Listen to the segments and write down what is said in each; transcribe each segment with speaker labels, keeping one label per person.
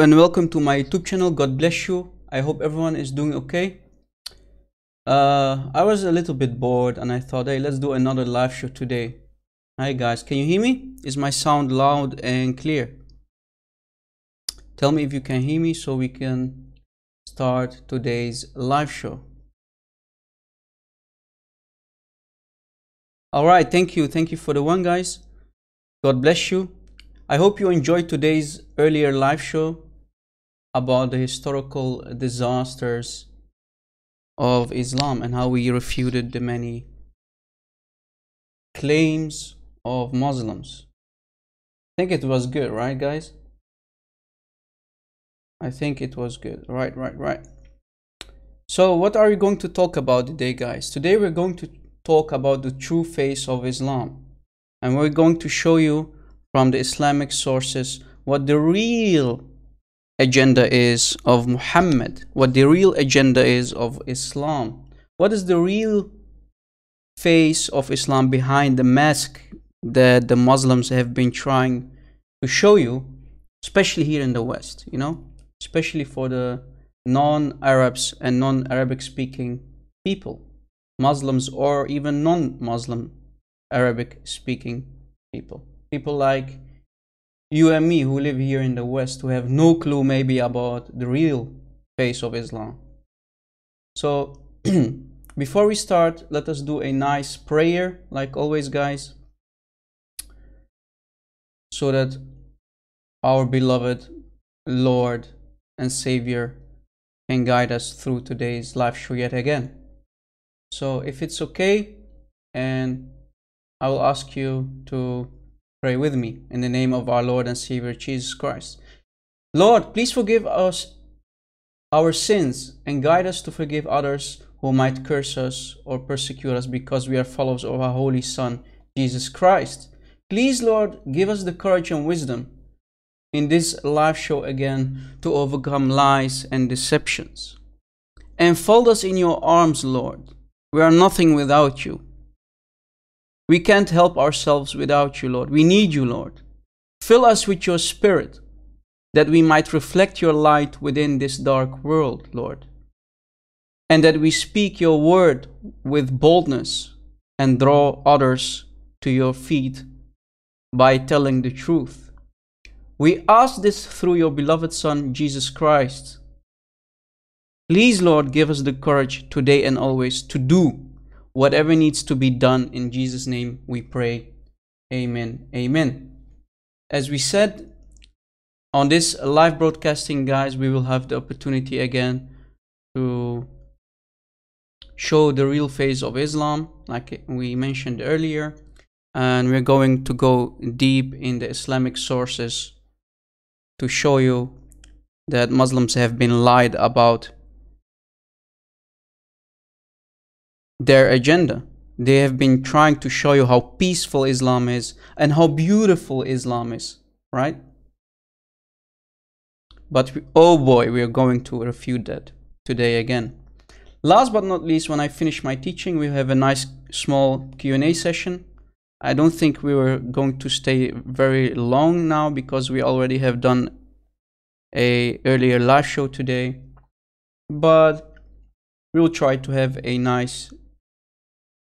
Speaker 1: And welcome to my YouTube channel. God bless you. I hope everyone is doing okay. Uh, I was a little bit bored and I thought, hey, let's do another live show today. Hi guys, can you hear me? Is my sound loud and clear? Tell me if you can hear me so we can start today's live show. All right, thank you. Thank you for the one, guys. God bless you. I hope you enjoyed today's earlier live show about the historical disasters of Islam and how we refuted the many claims of Muslims. I think it was good, right, guys? I think it was good. Right, right, right. So, what are we going to talk about today, guys? Today, we're going to talk about the true face of Islam. And we're going to show you from the Islamic sources what the real agenda is of Muhammad, what the real agenda is of Islam. What is the real face of Islam behind the mask that the Muslims have been trying to show you, especially here in the West, you know, especially for the non Arabs and non Arabic speaking people, Muslims or even non Muslim Arabic speaking people. People like you and me who live here in the West who have no clue maybe about the real face of Islam. So before we start, let us do a nice prayer, like always, guys, so that our beloved Lord and Savior can guide us through today's live show yet again. So if it's okay, and I will ask you to Pray with me in the name of our Lord and Savior Jesus Christ. Lord, please forgive us our sins and guide us to forgive others who might curse us or persecute us because we are followers of our Holy Son, Jesus Christ. Please, Lord, give us the courage and wisdom in this live show again to overcome lies and deceptions. And fold us in your arms, Lord. We are nothing without you. We can't help ourselves without you, Lord. We need you, Lord. Fill us with your spirit that we might reflect your light within this dark world, Lord. And that we speak your word with boldness and draw others to your feet by telling the truth. We ask this through your beloved Son, Jesus Christ. Please, Lord, give us the courage today and always to do whatever needs to be done in Jesus' name we pray. Amen. Amen. As we said on this live broadcasting, guys, we will have the opportunity again to show the real face of Islam, like we mentioned earlier. And we're going to go deep in the Islamic sources to show you that Muslims have been lied about their agenda. They have been trying to show you how peaceful Islam is and how beautiful Islam is, right? But we, oh boy, we are going to refute that today again. Last but not least, when I finish my teaching, we have a nice small Q&A session. I don't think we were going to stay very long now because we already have done a earlier live show today. But we'll try to have a nice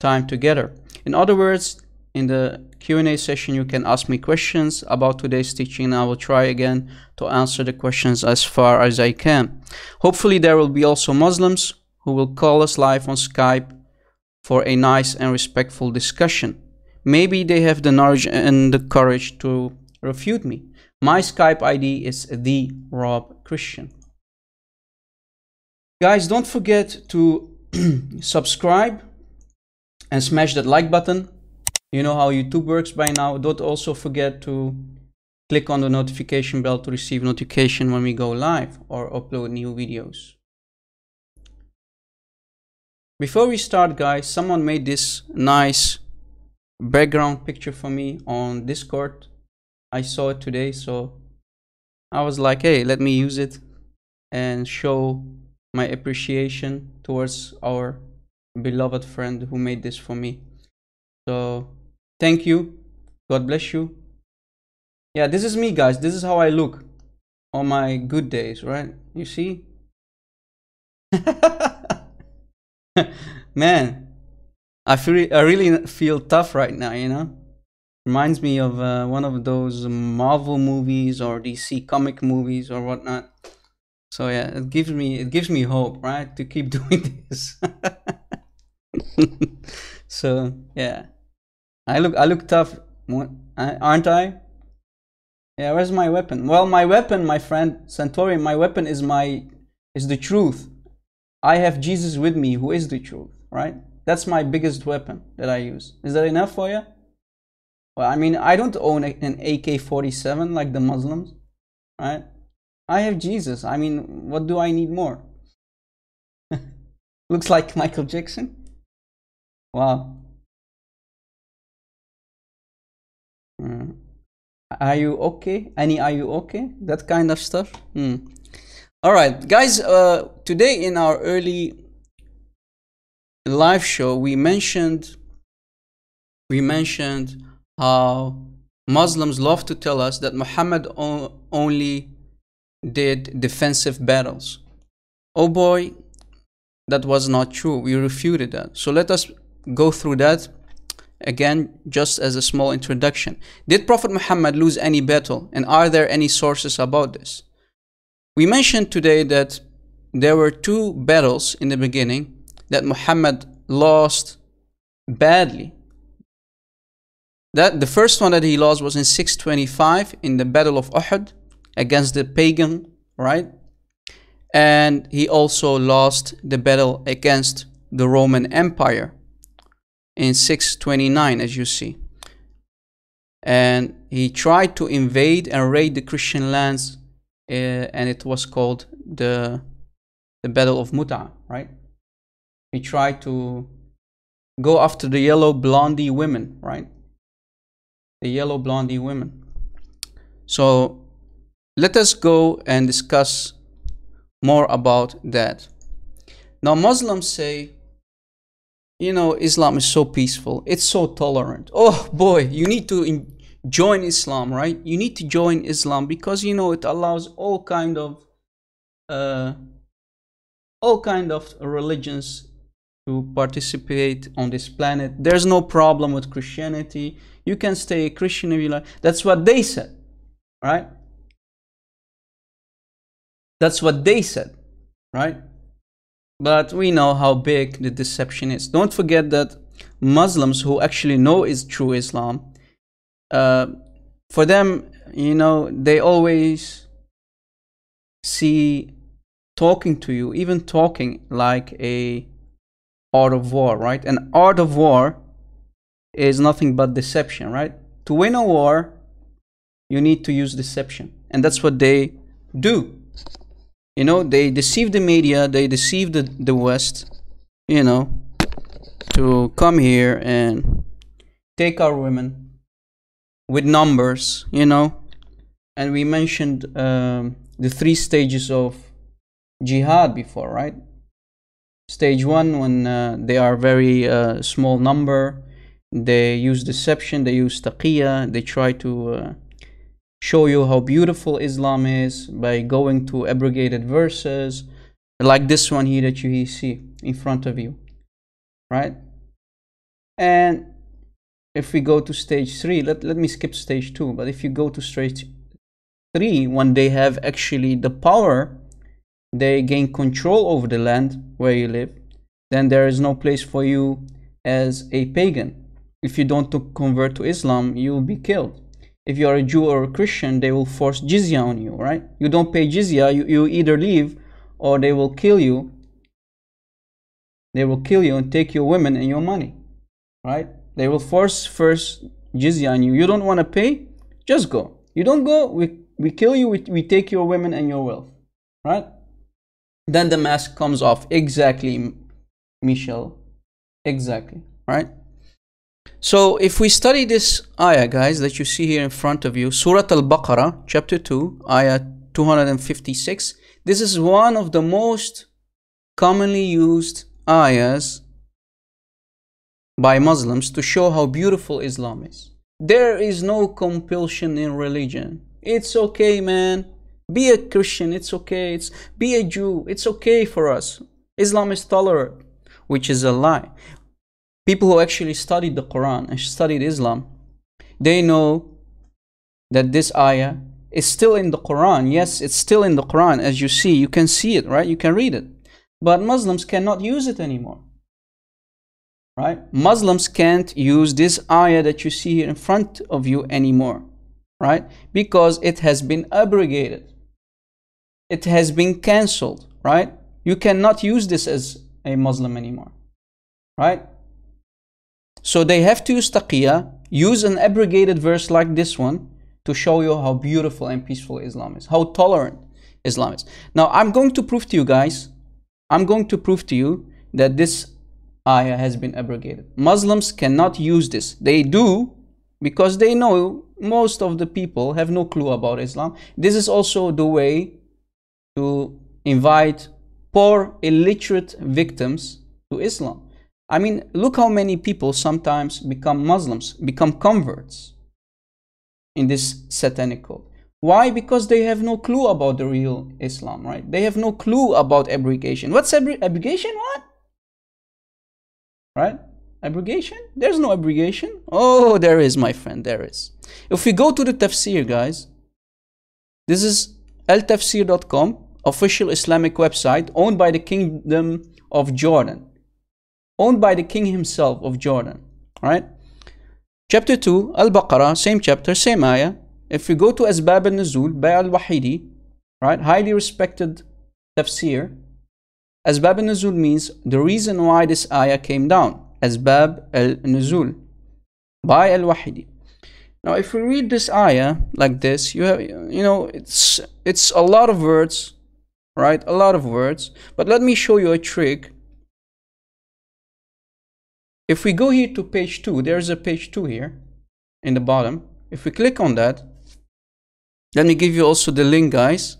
Speaker 1: time together. In other words, in the Q&A session you can ask me questions about today's teaching I will try again to answer the questions as far as I can. Hopefully there will be also Muslims who will call us live on Skype for a nice and respectful discussion. Maybe they have the knowledge and the courage to refute me. My Skype ID is the Rob Christian. Guys, don't forget to subscribe and smash that like button. You know how YouTube works by now. Don't also forget to click on the notification bell to receive notification when we go live or upload new videos. Before we start guys, someone made this nice background picture for me on Discord. I saw it today, so I was like, hey, let me use it and show my appreciation towards our beloved friend who made this for me. So thank you. God bless you. Yeah, this is me, guys. This is how I look. on my good days, right? You see? Man, I feel I really feel tough right now, you know? Reminds me of uh, one of those Marvel movies or DC comic movies or whatnot. So yeah, it gives me it gives me hope, right, to keep doing this. so yeah, I look I look tough, aren't I? Yeah, where's my weapon? Well, my weapon, my friend Centaurian, my weapon is my is the truth. I have Jesus with me, who is the truth, right? That's my biggest weapon that I use. Is that enough for you? Well, I mean, I don't own an AK-47 like the Muslims, right? I have Jesus. I mean, what do I need more? Looks like Michael Jackson. Wow. Mm. Are you okay? Any are you okay? That kind of stuff. Mm. All right, guys. Uh, today in our early live show, we mentioned we mentioned how Muslims love to tell us that Muhammad only did defensive battles. Oh boy, that was not true. We refuted that. So let us go through that again just as a small introduction. Did Prophet Muhammad lose any battle and are there any sources about this? We mentioned today that there were two battles in the beginning that Muhammad lost badly that the first one that he lost was in 625 in the Battle of Uhud against the pagan, right? And he also lost the battle against the Roman Empire in 629, as you see. And he tried to invade and raid the Christian lands, uh, and it was called the, the Battle of Muta, right? He tried to go after the yellow blondie women, right? the yellow blondie women. So let us go and discuss more about that. Now Muslims say, you know, Islam is so peaceful. It's so tolerant. Oh boy, you need to join Islam, right? You need to join Islam because, you know, it allows all kind of, uh, all kind of religions to participate on this planet. There's no problem with Christianity. You can stay a Christian if you like. That's what they said, right? That's what they said, right? But we know how big the deception is. Don't forget that Muslims who actually know is true Islam, uh, for them, you know, they always see talking to you, even talking like a art of war, right? An art of war is nothing but deception, right? To win a war, you need to use deception. And that's what they do. You know, they deceive the media, they deceive the, the West, you know, to come here and take our women with numbers, you know. And we mentioned um, the three stages of jihad before, right? Stage one, when uh, they are very uh, small number, they use deception, they use taqiyya, they try to uh, show you how beautiful Islam is by going to abrogated verses like this one here that you see in front of you, right? And if we go to stage three, let, let me skip stage two, but if you go to stage three, when they have actually the power, they gain control over the land where you live, then there is no place for you as a pagan if you don't convert to Islam, you will be killed. If you are a Jew or a Christian, they will force jizya on you, right? You don't pay jizya, you, you either leave or they will kill you. They will kill you and take your women and your money, right? They will force first jizya on you. You don't want to pay? Just go. You don't go, we, we kill you, we, we take your women and your wealth, right? Then the mask comes off. Exactly, Michelle. Exactly, right? So if we study this ayah, guys, that you see here in front of you, Surah Al-Baqarah, chapter 2, ayah 256, this is one of the most commonly used ayahs by Muslims to show how beautiful Islam is. There is no compulsion in religion. It's okay, man. Be a Christian, it's okay. It's be a Jew, it's okay for us. Islam is tolerant, which is a lie. People who actually studied the Quran and studied Islam, they know that this ayah is still in the Quran. Yes, it's still in the Quran as you see. You can see it, right? You can read it. But Muslims cannot use it anymore. Right? Muslims can't use this ayah that you see here in front of you anymore. Right? Because it has been abrogated. It has been cancelled. Right? You cannot use this as a Muslim anymore. Right? So they have to use taqiyya, use an abrogated verse like this one to show you how beautiful and peaceful Islam is, how tolerant Islam is. Now, I'm going to prove to you guys, I'm going to prove to you that this ayah has been abrogated. Muslims cannot use this. They do because they know most of the people have no clue about Islam. This is also the way to invite poor, illiterate victims to Islam. I mean, look how many people sometimes become Muslims, become converts in this satanic cult. Why? Because they have no clue about the real Islam, right? They have no clue about abrogation. What's ab abrogation? What? Right? Abrogation? There's no abrogation. Oh, there is, my friend, there is. If we go to the tafsir, guys, this is altafsir.com, official Islamic website owned by the Kingdom of Jordan. Owned by the king himself of Jordan, right? Chapter 2, Al-Baqarah, same chapter, same ayah. If we go to Asbab al-Nuzul by Al-Wahidi, right, highly respected tafsir, Asbab al-Nuzul means the reason why this ayah came down. Asbab al-Nuzul by Al-Wahidi. Now, if we read this ayah like this, you have, you know, it's it's a lot of words, right? A lot of words. But let me show you a trick if we go here to page 2, there's a page 2 here in the bottom. If we click on that, let me give you also the link, guys.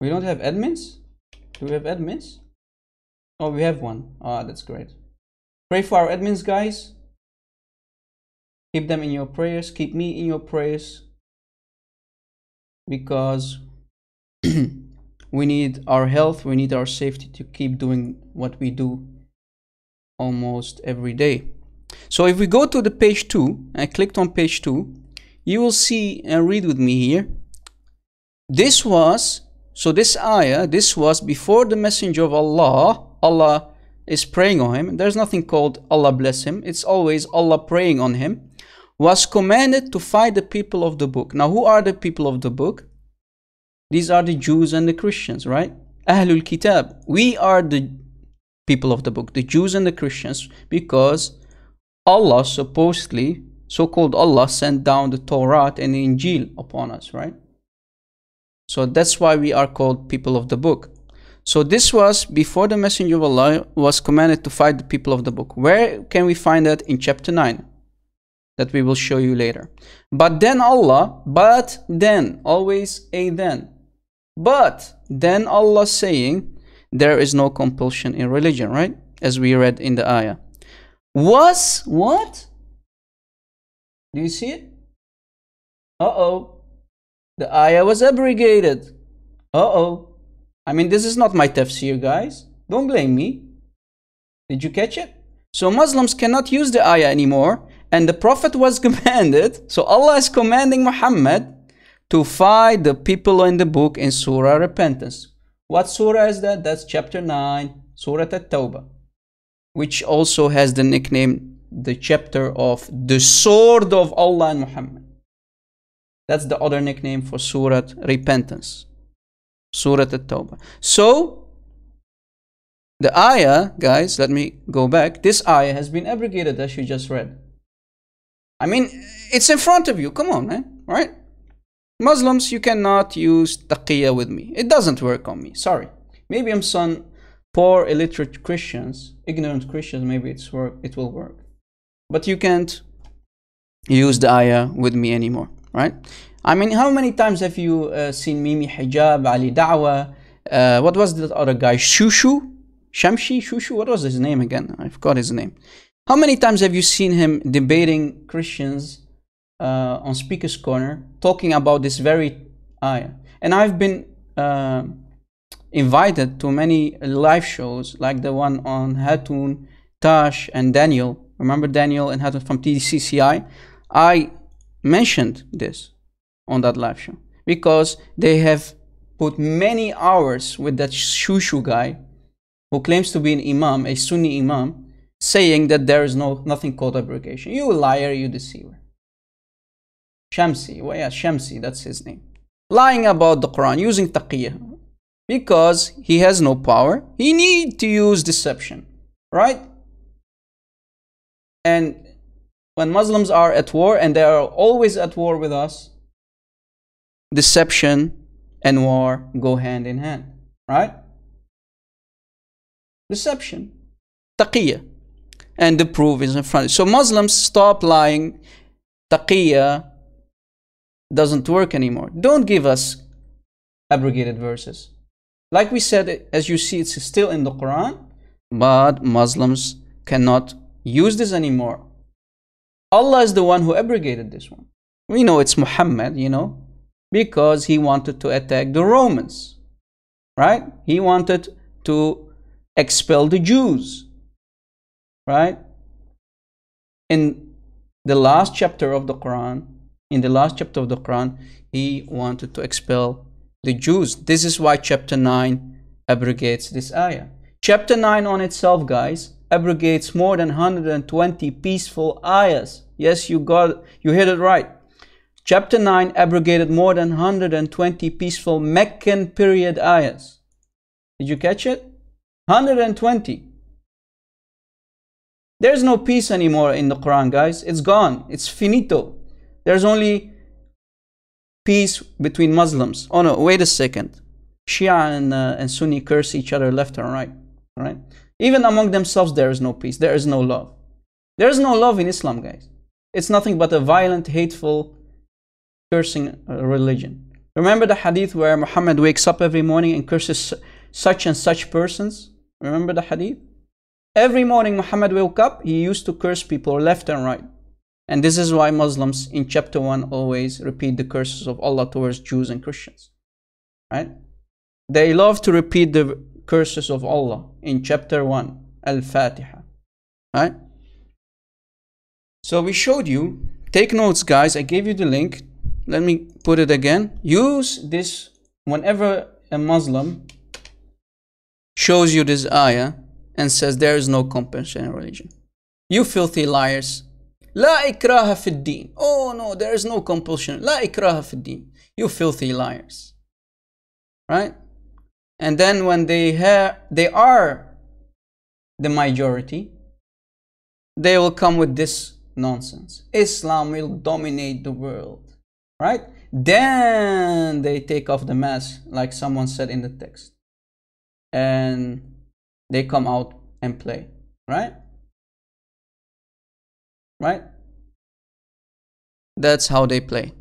Speaker 1: We don't have admins? Do we have admins? Oh, we have one. Ah, that's great. Pray for our admins, guys. Keep them in your prayers. Keep me in your prayers. Because we need our health, we need our safety to keep doing what we do almost every day. So if we go to the page 2, I clicked on page 2, you will see and read with me here. This was, so this ayah, this was before the messenger of Allah, Allah is praying on him. There's nothing called Allah bless him. It's always Allah praying on him. Was commanded to fight the people of the book. Now who are the people of the book? These are the Jews and the Christians, right? Ahlul Kitab. We are the people of the book, the Jews and the Christians, because Allah supposedly, so-called Allah, sent down the Torah and the Injil upon us, right? So that's why we are called people of the book. So this was before the Messenger of Allah was commanded to fight the people of the book. Where can we find that? In chapter 9 that we will show you later. But then Allah, but then, always a then. But then Allah saying, there is no compulsion in religion, right? As we read in the ayah. Was what? Do you see it? Uh-oh. The ayah was abrogated. Uh-oh. I mean, this is not my tafsir, guys. Don't blame me. Did you catch it? So Muslims cannot use the ayah anymore. And the Prophet was commanded. So Allah is commanding Muhammad to fight the people in the book in Surah Repentance. What surah is that? That's chapter 9, Surah At-Tawbah, which also has the nickname, the chapter of the sword of Allah and Muhammad. That's the other nickname for Surah Repentance, Surah At-Tawbah. So, the ayah, guys, let me go back. This ayah has been abrogated as you just read. I mean, it's in front of you. Come on, man. Right? Muslims, you cannot use taqiyya with me. It doesn't work on me. Sorry. Maybe I'm some poor illiterate Christians, ignorant Christians, maybe it's work it will work. But you can't use the ayah with me anymore, right? I mean, how many times have you uh, seen Mimi Hijab, Ali Dawah, uh, what was that other guy? Shushu? Shamshi? Shushu? What was his name again? I forgot his name. How many times have you seen him debating Christians uh, on Speaker's Corner talking about this very ayah. And I've been uh, invited to many live shows like the one on Hatun, Tash, and Daniel. Remember Daniel and Hatun from DCCI? I mentioned this on that live show because they have put many hours with that Shushu guy who claims to be an imam, a Sunni imam, saying that there is no nothing called abrogation. You liar, you deceiver. Shamsi, yeah, Shamsi, that's his name. Lying about the Quran, using taqiyah. Because he has no power, he need to use deception, right? And when Muslims are at war, and they are always at war with us, deception and war go hand in hand, right? Deception, taqiyah, and the proof is in front. So Muslims stop lying. Taqiyah doesn't work anymore. Don't give us abrogated verses. Like we said, as you see, it's still in the Quran, but Muslims cannot use this anymore. Allah is the one who abrogated this one. We know it's Muhammad, you know, because he wanted to attack the Romans, right? He wanted to expel the Jews, right? In the last chapter of the Quran, in the last chapter of the Quran, he wanted to expel the Jews. This is why chapter 9 abrogates this ayah. Chapter 9 on itself, guys, abrogates more than 120 peaceful ayahs. Yes, you got you hit it right. Chapter 9 abrogated more than 120 peaceful Meccan period ayahs. Did you catch it? 120. There's no peace anymore in the Quran, guys. It's gone. It's finito. There's only peace between Muslims. Oh no, wait a second. Shia and, uh, and Sunni curse each other left and right. Right? Even among themselves, there is no peace. There is no love. There is no love in Islam, guys. It's nothing but a violent, hateful, cursing uh, religion. Remember the hadith where Muhammad wakes up every morning and curses such and such persons? Remember the hadith? Every morning Muhammad woke up, he used to curse people left and right. And this is why Muslims in chapter 1 always repeat the curses of Allah towards Jews and Christians. Right? They love to repeat the curses of Allah in chapter 1, Al-Fatiha. Right? So we showed you, take notes guys, I gave you the link. Let me put it again. Use this whenever a Muslim shows you this ayah and says there is no compulsion in religion. You filthy liars. لا إكراه في الدين. Oh no, there is no compulsion. لا إكراه في الدين. You filthy liars. Right? And then when they have, they are the majority, they will come with this nonsense. Islam will dominate the world. Right? Then they take off the mask, like someone said in the text. And they come out and play. Right? Right? That's how they play.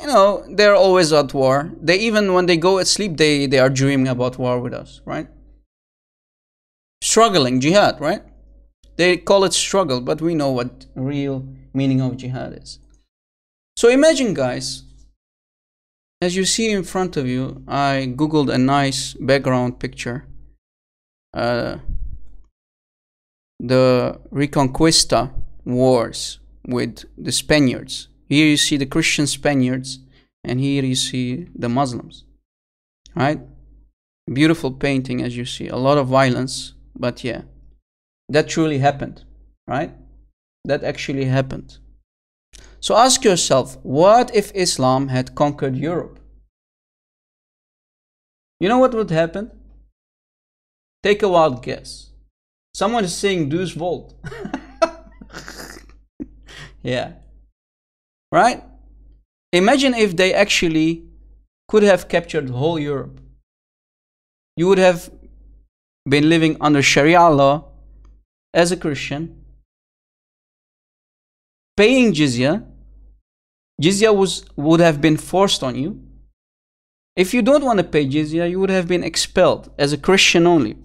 Speaker 1: You know, they're always at war. They even when they go at sleep, they, they are dreaming about war with us, right? Struggling, jihad, right? They call it struggle, but we know what real meaning of jihad is. So imagine, guys, as you see in front of you, I googled a nice background picture. Uh, the Reconquista wars with the Spaniards. Here you see the Christian Spaniards, and here you see the Muslims. Right? Beautiful painting, as you see. A lot of violence, but yeah, that truly happened. Right? That actually happened. So ask yourself, what if Islam had conquered Europe? You know what would happen? Take a wild guess. Someone is saying Deus Vult. yeah. Right? Imagine if they actually could have captured whole Europe. You would have been living under Sharia law as a Christian, paying jizya. Jizya was, would have been forced on you. If you don't want to pay jizya, you would have been expelled as a Christian only.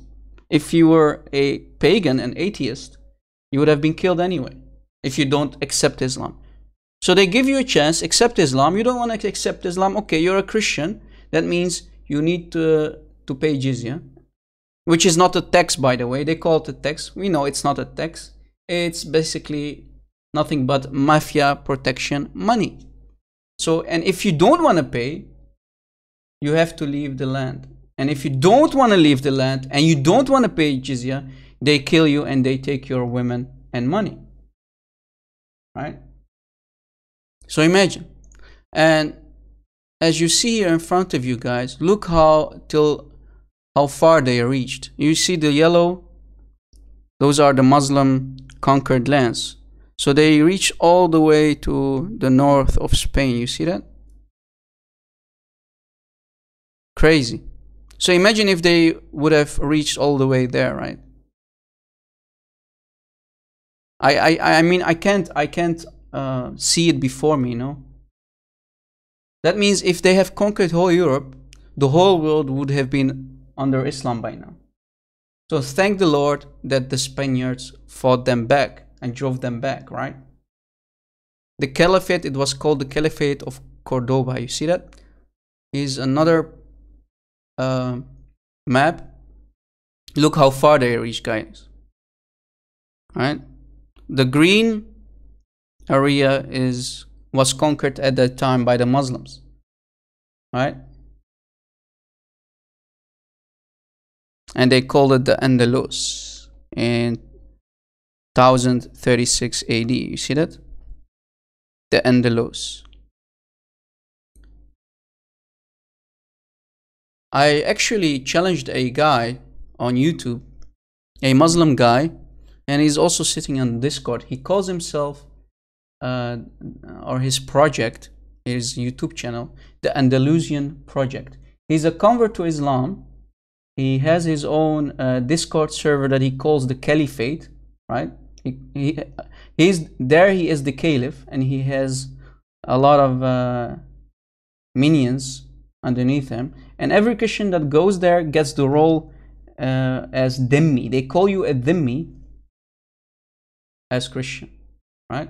Speaker 1: If you were a pagan, an atheist, you would have been killed anyway if you don't accept Islam. So they give you a chance, accept Islam. You don't want to accept Islam. Okay, you're a Christian. That means you need to, to pay jizya, which is not a tax, by the way. They call it a tax. We know it's not a tax. It's basically nothing but mafia protection money. So, and if you don't want to pay, you have to leave the land. And if you don't want to leave the land and you don't want to pay jizya, they kill you and they take your women and money. Right? So imagine. And as you see here in front of you guys, look how till how far they reached. You see the yellow? Those are the Muslim conquered lands. So they reach all the way to the north of Spain. You see that? Crazy. So imagine if they would have reached all the way there, right? I I I mean I can't I can't uh, see it before me, you know. That means if they have conquered whole Europe, the whole world would have been under Islam by now. So thank the Lord that the Spaniards fought them back and drove them back, right? The caliphate, it was called the Caliphate of Cordoba. You see that? Is another uh, map. Look how far they reach, guys. Right? The green area is was conquered at that time by the Muslims. Right? And they called it the Andalus in 1036 AD. You see that? The Andalus. I actually challenged a guy on YouTube, a Muslim guy, and he's also sitting on Discord. He calls himself, uh, or his project, his YouTube channel, the Andalusian Project. He's a convert to Islam. He has his own uh, Discord server that he calls the Caliphate, right? He, he he's there. He is the caliph, and he has a lot of uh, minions underneath him. And every Christian that goes there gets the role uh, as dhimmi. They call you a dhimmi as Christian, right?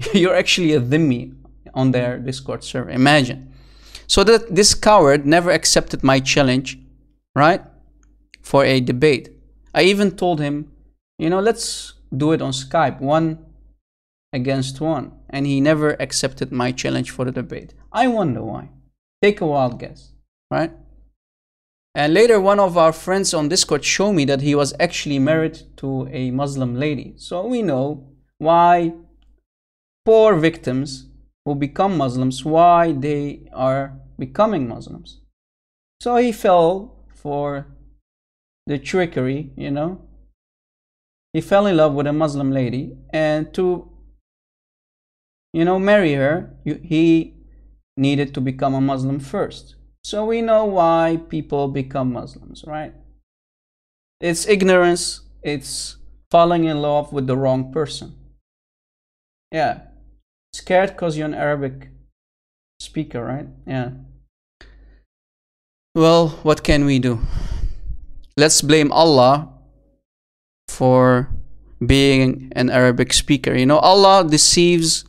Speaker 1: You're actually a dhimmi on their Discord server. Imagine. So that this coward never accepted my challenge, right? For a debate. I even told him you know, let's do it on Skype, one against one. And he never accepted my challenge for the debate. I wonder why. Take a wild guess, right? And later, one of our friends on Discord showed me that he was actually married to a Muslim lady. So we know why poor victims who become Muslims, why they are becoming Muslims. So he fell for the trickery, you know, he fell in love with a Muslim lady and to you know marry her he needed to become a Muslim first so we know why people become Muslims right it's ignorance it's falling in love with the wrong person yeah scared because you're an Arabic speaker right yeah well what can we do let's blame Allah for being an Arabic speaker. You know, Allah deceives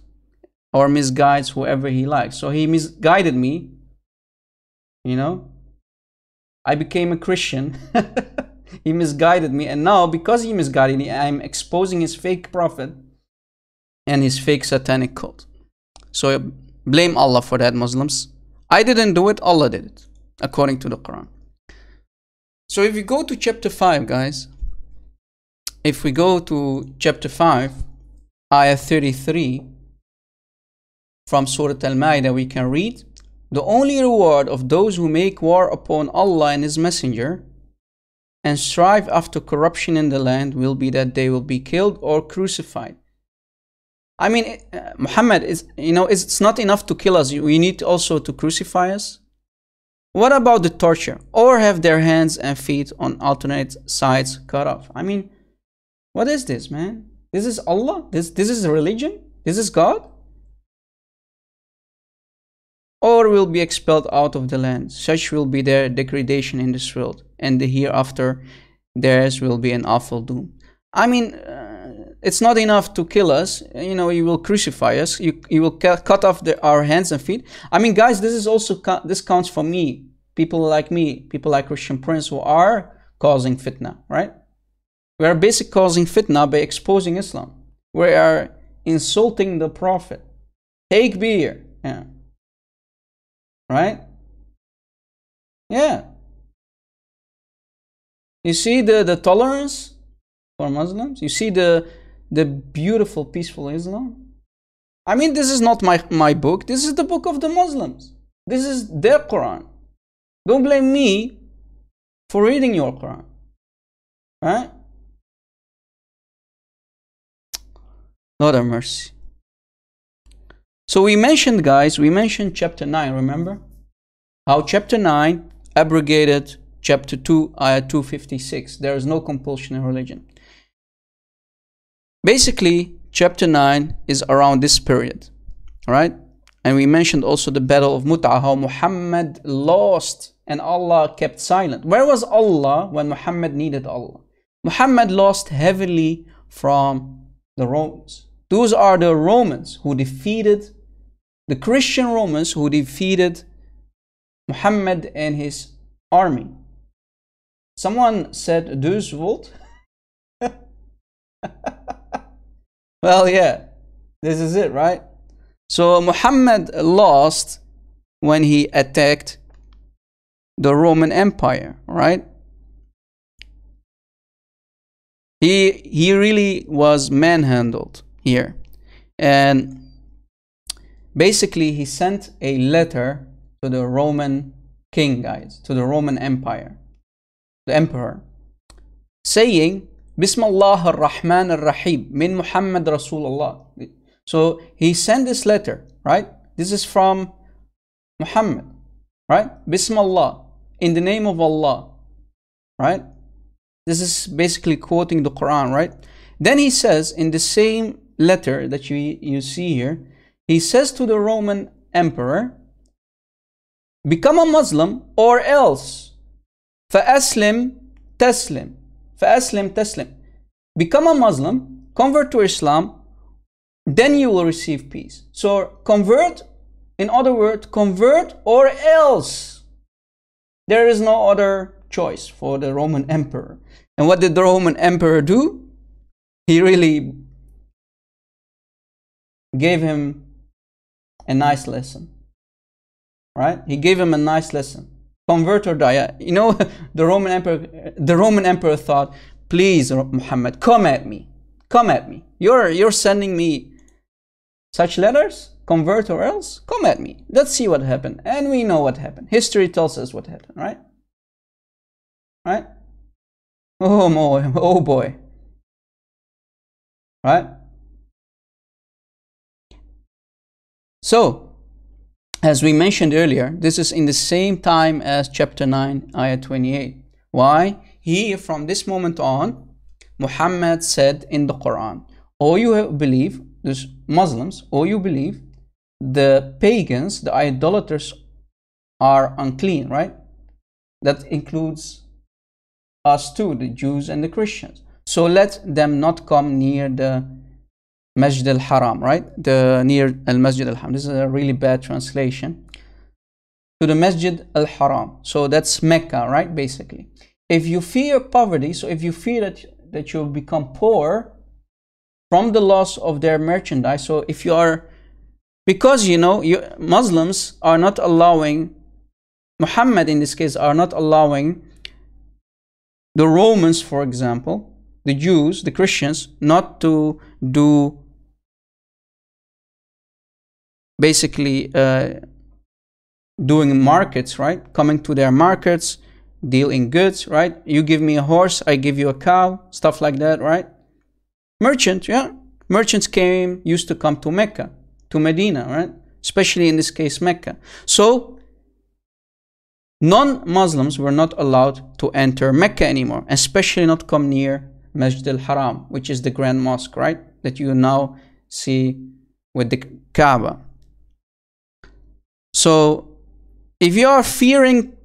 Speaker 1: or misguides whoever He likes. So He misguided me. You know, I became a Christian. he misguided me, and now because He misguided me, I'm exposing His fake prophet and His fake satanic cult. So blame Allah for that, Muslims. I didn't do it, Allah did it, according to the Quran. So if you go to chapter 5, guys, if we go to chapter 5, ayah 33 from Surah Al Ma'idah, we can read The only reward of those who make war upon Allah and His Messenger and strive after corruption in the land will be that they will be killed or crucified. I mean, uh, Muhammad is, you know, it's not enough to kill us. We need also to crucify us. What about the torture? Or have their hands and feet on alternate sides cut off? I mean, what is this, man? This is Allah? This, this is religion? This is God? Or will be expelled out of the land. Such will be their degradation in this world, and the hereafter theirs will be an awful doom. I mean, uh, it's not enough to kill us. You know, you will crucify us. You, you will cut off the, our hands and feet. I mean, guys, this is also, this counts for me. People like me, people like Christian Prince who are causing fitna, right? We are basically causing fitna by exposing Islam. We are insulting the Prophet. Takbir. Yeah. Right? Yeah. You see the, the tolerance for Muslims? You see the the beautiful, peaceful Islam? I mean, this is not my, my book. This is the book of the Muslims. This is their Quran. Don't blame me for reading your Quran. Right? Lord have mercy. So we mentioned, guys, we mentioned chapter 9, remember? How chapter 9 abrogated chapter 2, ayah 256. There is no compulsion in religion. Basically, chapter 9 is around this period, right? And we mentioned also the battle of Mut'ah, how Muhammad lost and Allah kept silent. Where was Allah when Muhammad needed Allah? Muhammad lost heavily from the Romans. Those are the Romans who defeated, the Christian Romans who defeated Muhammad and his army. Someone said, Dus what? Well, yeah, this is it, right? So Muhammad lost when he attacked the Roman Empire, right? He, he really was manhandled here. And basically, he sent a letter to the Roman king, guys, to the Roman Empire, the emperor, saying Bismillah ar-Rahman ar-Rahim min Muhammad Rasulullah. So he sent this letter, right? This is from Muhammad, right? Bismillah, in the name of Allah, right? This is basically quoting the Quran, right? Then he says in the same letter that you, you see here, he says to the Roman emperor, become a Muslim or else فأسلم تسلم فأسلم تسلم become a Muslim convert to Islam then you will receive peace so convert in other words convert or else there is no other choice for the Roman emperor and what did the Roman emperor do he really gave him a nice lesson right he gave him a nice lesson convert or die. You know, the Roman emperor, the Roman emperor thought, please, Muhammad, come at me, come at me. You're you're sending me such letters, convert or else, come at me. Let's see what happened, and we know what happened. History tells us what happened, right? Right? Oh boy, oh boy. Right? So, as we mentioned earlier, this is in the same time as chapter 9, ayah 28. Why? Here, from this moment on, Muhammad said in the Quran, O you believe, those Muslims, O you believe, the pagans, the idolaters are unclean, right? That includes us too, the Jews and the Christians. So let them not come near the Masjid al-Haram, right? The near al-Masjid al-Haram. This is a really bad translation. To the Masjid al-Haram. So that's Mecca, right? Basically. If you fear poverty, so if you fear that, that you'll become poor from the loss of their merchandise, so if you are, because you know, you, Muslims are not allowing, Muhammad in this case, are not allowing the Romans, for example, the Jews, the Christians, not to do basically uh, doing markets, right? Coming to their markets, deal in goods, right? You give me a horse, I give you a cow, stuff like that, right? Merchant, yeah. Merchants came, used to come to Mecca, to Medina, right? Especially in this case, Mecca. So, non-Muslims were not allowed to enter Mecca anymore, especially not come near Masjid al-Haram, which is the Grand Mosque, right? That you now see with the Kaaba. So if you are fearing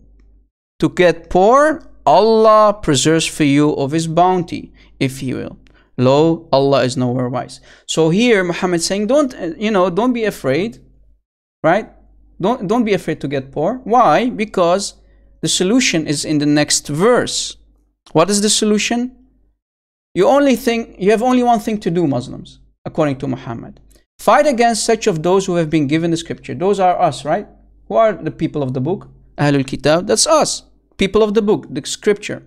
Speaker 1: to get poor, Allah preserves for you of His bounty, if He will. Lo, Allah is nowhere wise. So here Muhammad saying, don't, uh, you know, don't be afraid, right? Don't, don't be afraid to get poor. Why? Because the solution is in the next verse. What is the solution? You only think, you have only one thing to do, Muslims, according to Muhammad. Fight against such of those who have been given the scripture. Those are us, right? Who are the people of the book? Ahlul Kitab. That's us. People of the book, the scripture.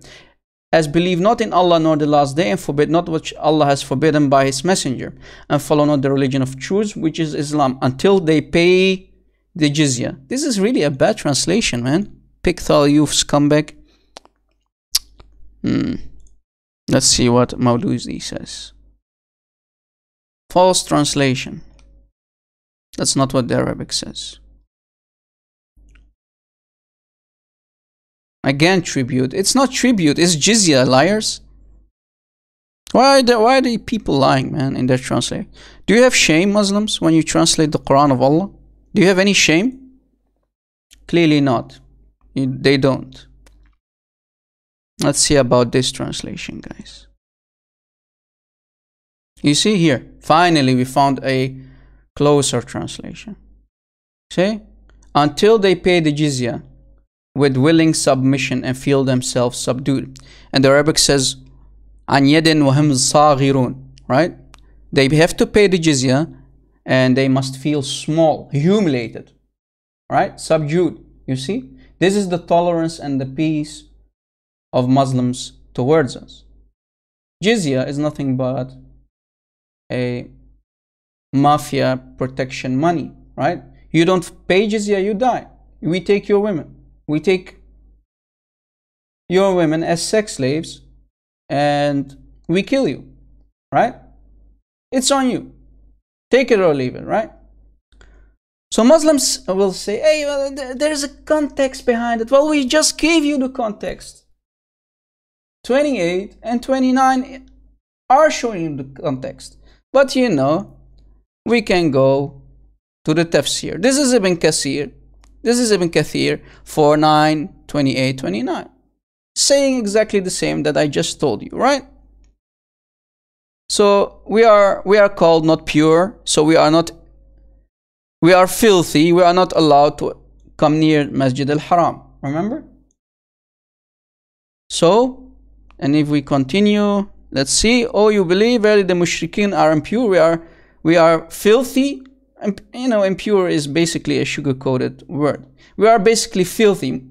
Speaker 1: As believe not in Allah nor the last day and forbid not what Allah has forbidden by his messenger and follow not the religion of truth which is Islam until they pay the jizya. This is really a bad translation, man. Pickthall youth scumbag. Hmm. Let's see what Maududi says. False translation. That's not what the Arabic says. Again, tribute. It's not tribute, it's jizya, liars. Why, why are the people lying, man, in their translation? Do you have shame, Muslims, when you translate the Quran of Allah? Do you have any shame? Clearly not. You, they don't. Let's see about this translation, guys. You see here, finally we found a closer translation. See? Until they pay the jizya with willing submission and feel themselves subdued. And the Arabic says, an yadin wahim saghirun, right? They have to pay the jizya and they must feel small, humiliated, right? Subdued. You see? This is the tolerance and the peace of Muslims towards us. Jizya is nothing but a mafia protection money, right? You don't pay jizya, you die. We take your women. We take your women as sex slaves and we kill you, right? It's on you. Take it or leave it, right? So Muslims will say, hey, well, there's a context behind it. Well, we just gave you the context. 28 and 29 are showing you the context. But you know, we can go to the tafsir. This is Ibn Kathir. This is Ibn Kathir 4, 9, 28, 29. Saying exactly the same that I just told you, right? So we are we are called not pure, so we are not we are filthy, we are not allowed to come near Masjid al-Haram. Remember? So, and if we continue Let's see. Oh, you believe really the mushrikeen are impure. We are, we are filthy. You know, impure is basically a sugar-coated word. We are basically filthy,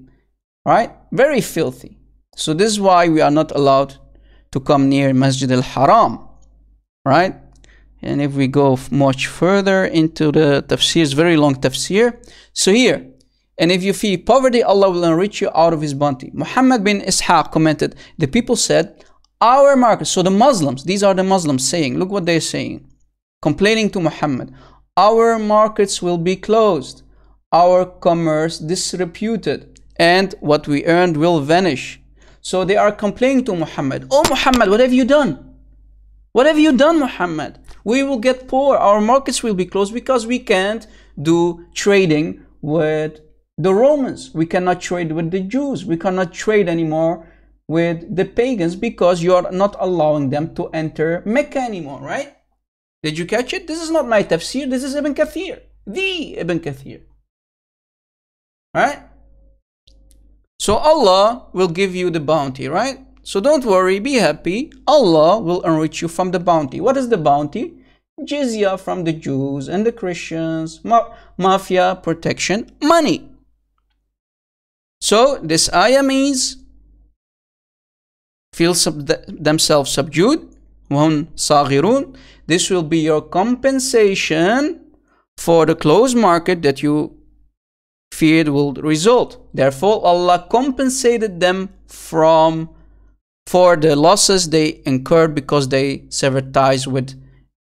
Speaker 1: right? Very filthy. So this is why we are not allowed to come near Masjid al-Haram, right? And if we go much further into the tafsir, it's very long tafsir. So here, and if you feel poverty, Allah will enrich you out of His bounty. Muhammad bin Ishaq commented, the people said, our markets, so the Muslims, these are the Muslims saying, look what they're saying, complaining to Muhammad, our markets will be closed, our commerce disreputed, and what we earned will vanish. So they are complaining to Muhammad, Oh Muhammad, what have you done? What have you done, Muhammad? We will get poor, our markets will be closed because we can't do trading with the Romans. We cannot trade with the Jews. We cannot trade anymore with the pagans because you are not allowing them to enter Mecca anymore, right? Did you catch it? This is not my tafsir, this is Ibn Kathir, the Ibn Kathir. Right? So Allah will give you the bounty, right? So don't worry, be happy. Allah will enrich you from the bounty. What is the bounty? Jizya from the Jews and the Christians, ma mafia protection, money. So this ayah means feel sub themselves subdued صاغرون this will be your compensation for the closed market that you feared will result therefore Allah compensated them from for the losses they incurred because they severed ties with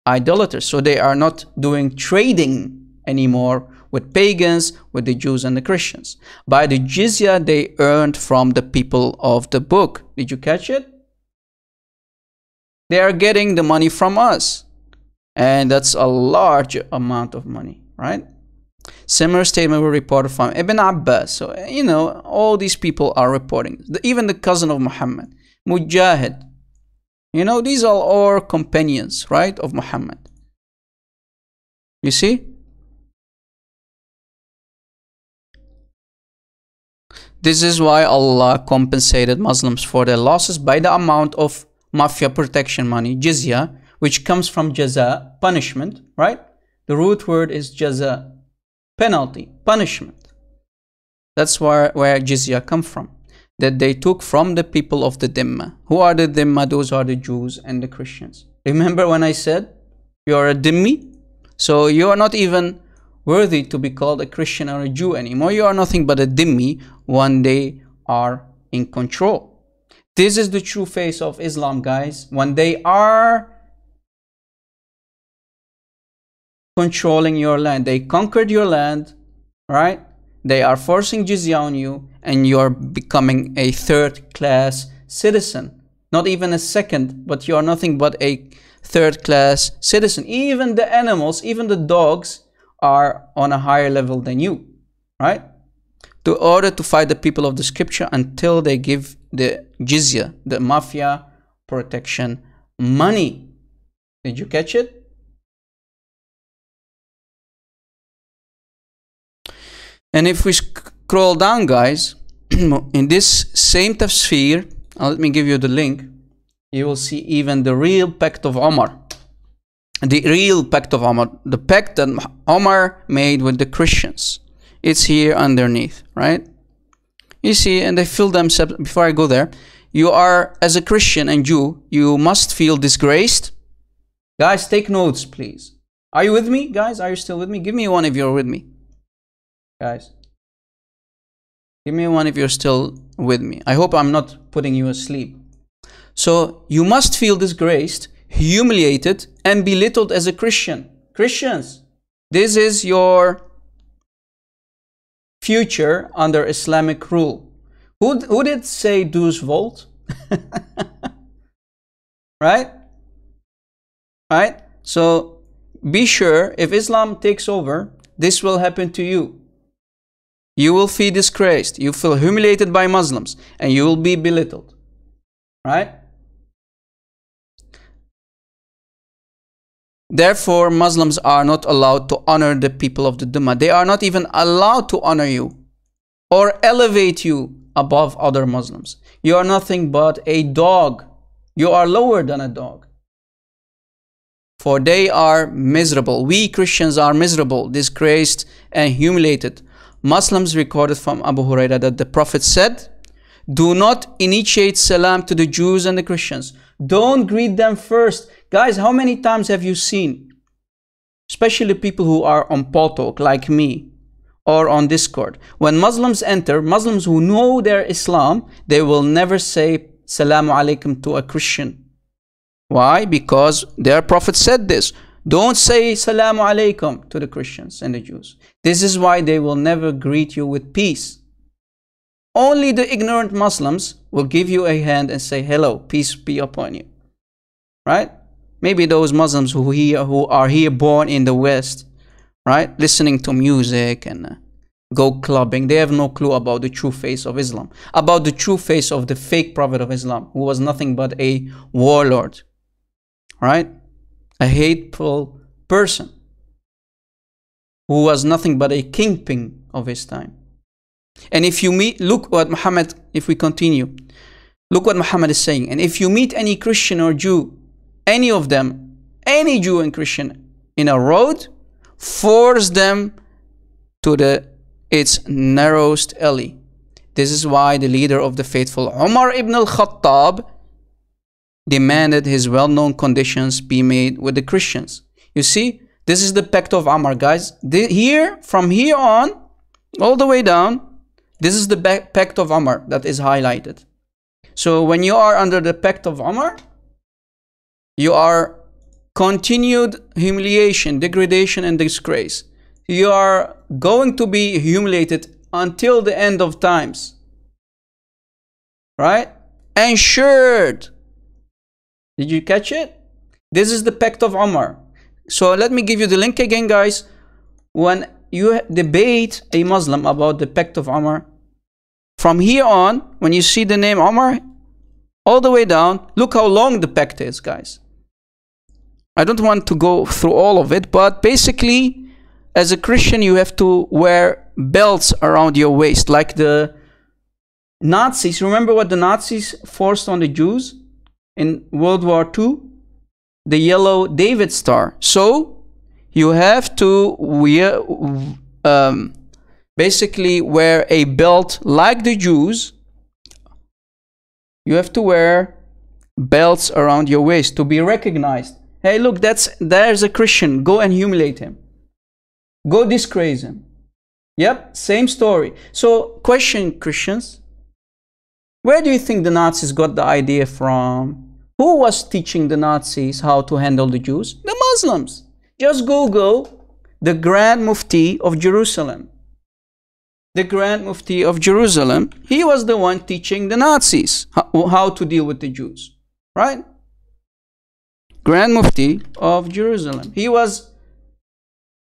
Speaker 1: idolaters so they are not doing trading anymore with pagans, with the Jews and the Christians. By the jizya they earned from the people of the book. Did you catch it? They are getting the money from us. And that's a large amount of money, right? Similar statement were reported from Ibn Abbas. So, you know, all these people are reporting. Even the cousin of Muhammad, Mujahid, You know, these are all companions, right, of Muhammad. You see? This is why Allah compensated Muslims for their losses by the amount of mafia protection money, jizya, which comes from jaza, punishment, right? The root word is jaza, penalty, punishment. That's where, where jizya come from. That they took from the people of the Dhimma. Who are the Dhimma? Those are the Jews and the Christians. Remember when I said you are a Dhimmi? So you are not even worthy to be called a Christian or a Jew anymore. You are nothing but a Dhimmi when they are in control. This is the true face of Islam, guys. When they are controlling your land, they conquered your land, right? They are forcing jizya on you, and you're becoming a third class citizen. Not even a second, but you are nothing but a third class citizen. Even the animals, even the dogs, are on a higher level than you, right? To order to fight the people of the scripture until they give the jizya, the mafia protection money. Did you catch it? And if we scroll down, guys, in this same tafsir, uh, let me give you the link, you will see even the real pact of Omar. The real pact of Omar, the pact that Omar made with the Christians. It's here underneath, right? You see, and they feel themselves, before I go there, you are, as a Christian and Jew, you must feel disgraced. Guys, take notes, please. Are you with me, guys? Are you still with me? Give me one if you're with me guys. Give me one if you're still with me. I hope I'm not putting you asleep. So you must feel disgraced, humiliated, and belittled as a Christian. Christians, this is your future under Islamic rule. Who, who did say Deus Vult? right? Right? So be sure if Islam takes over, this will happen to you. You will feel disgraced, you feel humiliated by Muslims, and you will be belittled. Right? Therefore, Muslims are not allowed to honor the people of the Dhimma. They are not even allowed to honor you or elevate you above other Muslims. You are nothing but a dog. You are lower than a dog. For they are miserable. We Christians are miserable, disgraced, and humiliated Muslims recorded from Abu Huraira that the Prophet said, Do not initiate salam to the Jews and the Christians. Don't greet them first. Guys, how many times have you seen, especially people who are on Paltalk like me or on Discord, when Muslims enter, Muslims who know their Islam, they will never say Salamu alaikum to a Christian. Why? Because their Prophet said this. Don't say Salamu alaikum to the Christians and the Jews. This is why they will never greet you with peace. Only the ignorant Muslims will give you a hand and say hello, peace be upon you. Right? Maybe those Muslims who, here, who are here born in the West, right? Listening to music and uh, go clubbing, they have no clue about the true face of Islam, about the true face of the fake Prophet of Islam, who was nothing but a warlord, right? a hateful person who was nothing but a kingpin of his time. And if you meet, look what Muhammad, if we continue, look what Muhammad is saying. And if you meet any Christian or Jew, any of them, any Jew and Christian in a road, force them to the its narrowest alley. This is why the leader of the faithful, Umar ibn al-Khattab, demanded his well-known conditions be made with the Christians. You see, this is the pact of Amr, guys. The, here, from here on, all the way down, this is the pact of Amr that is highlighted. So when you are under the pact of Amr, you are continued humiliation, degradation, and disgrace. You are going to be humiliated until the end of times. Right? Ensured did you catch it? This is the Pact of Omar. So let me give you the link again, guys. When you debate a Muslim about the Pact of Omar, from here on, when you see the name Omar, all the way down. Look how long the pect is, guys. I don't want to go through all of it, but basically, as a Christian, you have to wear belts around your waist, like the Nazis. Remember what the Nazis forced on the Jews in World War II? The yellow David star. So, you have to wear, um, basically wear a belt like the Jews. You have to wear belts around your waist to be recognized Hey, look, that's there's a Christian. Go and humiliate him. Go disgrace him. Yep, same story. So, question Christians, where do you think the Nazis got the idea from? Who was teaching the Nazis how to handle the Jews? The Muslims. Just Google the Grand Mufti of Jerusalem. The Grand Mufti of Jerusalem, he was the one teaching the Nazis how, to deal with the Jews, right? Grand Mufti of Jerusalem. He was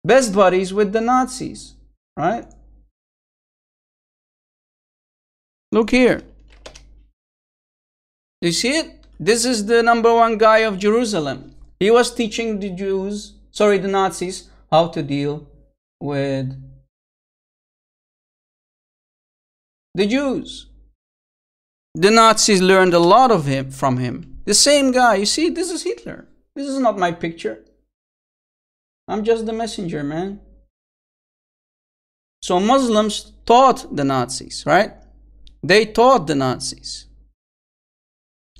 Speaker 1: best buddies with the Nazis, right? Look here. You see it? This is the number one guy of Jerusalem. He was teaching the Jews, sorry, the Nazis, how to deal with the Jews. The Nazis learned a lot of him from him. The same guy, you see, this is Hitler. This is not my picture. I'm just the messenger, man. So Muslims taught the Nazis, right? They taught the Nazis.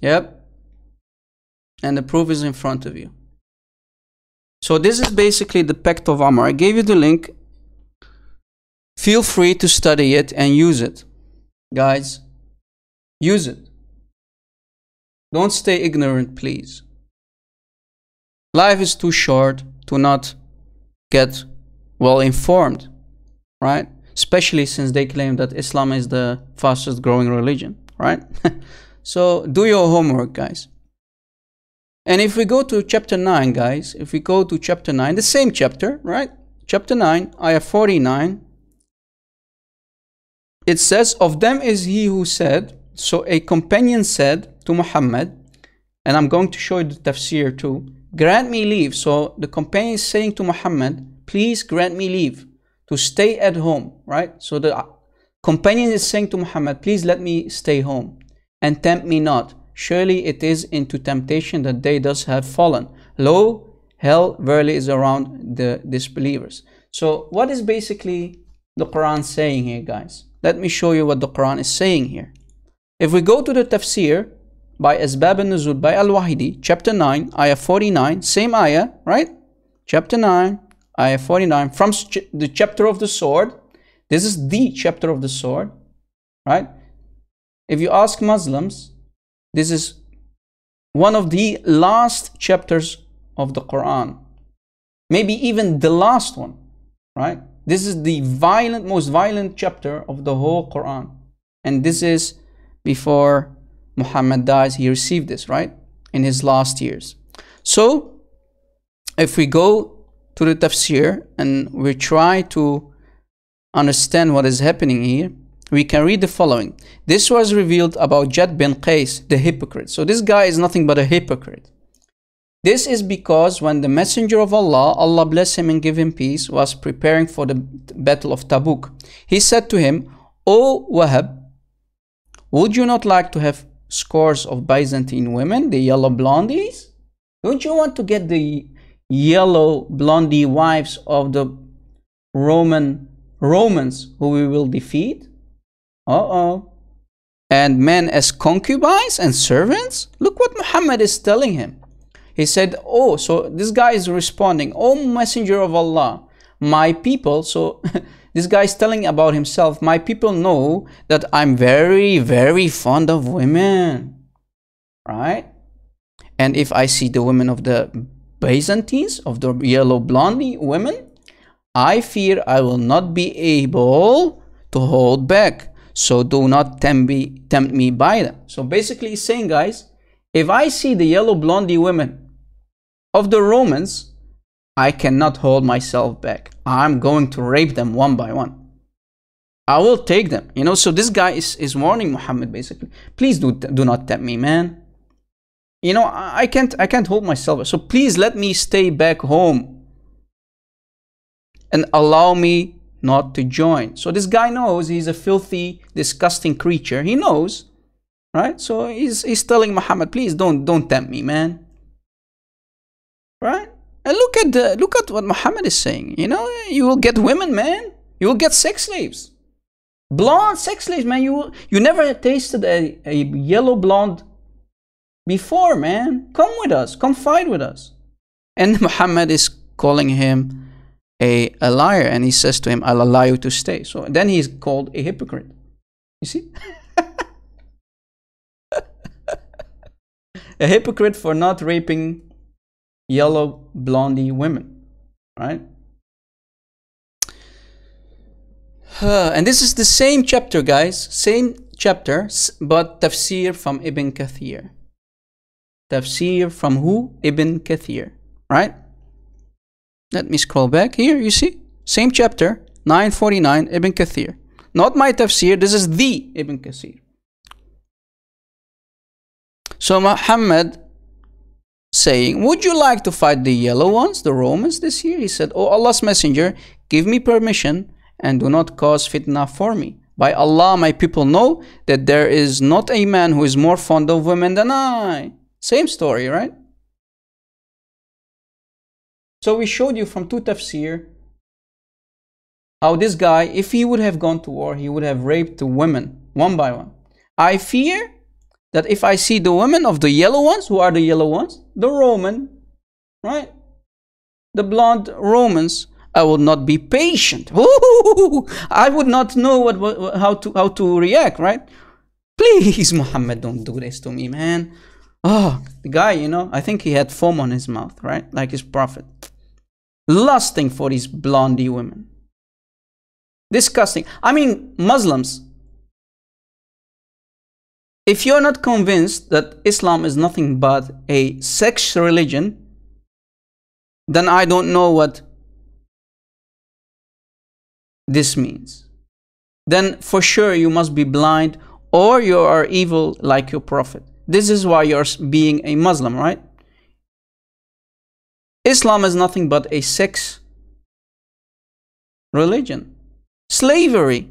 Speaker 1: Yep. And the proof is in front of you. So this is basically the Pact of Amr. I gave you the link. Feel free to study it and use it. Guys, use it. Don't stay ignorant, please. Life is too short to not get well informed, right? Especially since they claim that Islam is the fastest growing religion, right? so do your homework, guys. And if we go to chapter 9, guys, if we go to chapter 9, the same chapter, right? Chapter 9, ayah 49, it says, Of them is he who said, so a companion said to Muhammad, and I'm going to show you the tafsir too grant me leave. So the companion is saying to Muhammad, please grant me leave to stay at home, right? So the companion is saying to Muhammad, please let me stay home and tempt me not. Surely it is into temptation that they thus have fallen. Lo, hell verily is around the disbelievers. So what is basically the Quran saying here, guys? Let me show you what the Quran is saying here. If we go to the tafsir, by Asbab al-Nuzul by Al-Wahidi, chapter 9, ayah 49, same ayah, right? Chapter 9, ayah 49, from the chapter of the sword. This is the chapter of the sword, right? If you ask Muslims, this is one of the last chapters of the Quran. Maybe even the last one, right? This is the violent, most violent chapter of the whole Quran. And this is before Muhammad dies, he received this, right? In his last years. So, if we go to the tafsir and we try to understand what is happening here, we can read the following. This was revealed about Jad bin Qais, the hypocrite. So this guy is nothing but a hypocrite. This is because when the messenger of Allah, Allah bless him and give him peace, was preparing for the battle of Tabuk, he said to him, O Wahab, would you not like to have scores of Byzantine women, the yellow blondies? Don't you want to get the yellow blondie wives of the Roman Romans who we will defeat? Uh-oh. And men as concubines and servants? Look what Muhammad is telling him. He said, Oh, so this guy is responding, Oh, messenger of Allah, my people. So This guy is telling about himself, my people know that I'm very, very fond of women. Right? And if I see the women of the Byzantines, of the yellow blondie women, I fear I will not be able to hold back. So do not tempt me, tempt me by them. So basically he's saying, guys, if I see the yellow blondie women of the Romans, I cannot hold myself back. I'm going to rape them one by one. I will take them. You know, so this guy is, is warning Muhammad basically. Please do do not tempt me, man. You know, I, I can't I can't hold myself. So please let me stay back home and allow me not to join. So this guy knows he's a filthy, disgusting creature. He knows, right? So he's he's telling Muhammad, please don't don't tempt me, man. Right? And look at the look at what Muhammad is saying. You know, you will get women, man. You will get sex slaves. Blonde sex slaves, man. You you never tasted a, a yellow blonde before, man. Come with us. Come fight with us. And Muhammad is calling him a, a liar and he says to him, I'll allow you to stay. So then he's called a hypocrite. You see? a hypocrite for not raping yellow blondie women, right? and this is the same chapter, guys. Same chapter, but tafsir from Ibn Kathir. Tafsir from who? Ibn Kathir, right? Let me scroll back here. You see? Same chapter, 949, Ibn Kathir. Not my tafsir, this is the Ibn Kathir. So Muhammad saying, Would you like to fight the yellow ones, the Romans, this year? He said, Oh Allah's Messenger, give me permission and do not cause fitna for me. By Allah, my people know that there is not a man who is more fond of women than I. Same story, right? So we showed you from two tafsir how this guy, if he would have gone to war, he would have raped the women one by one. I fear that if I see the women of the yellow ones, who are the yellow ones? The Roman, right? The blonde Romans, I will not be patient. Ooh, I would not know what, what, how to how to react, right? Please, Muhammad, don't do this to me, man. Oh, the guy, you know, I think he had foam on his mouth, right? Like his prophet. Lusting for these blondie women. Disgusting. I mean, Muslims, if you're not convinced that Islam is nothing but a sex religion, then I don't know what this means. Then for sure you must be blind or you are evil like your prophet. This is why you're being a Muslim, right? Islam is nothing but a sex religion. Slavery,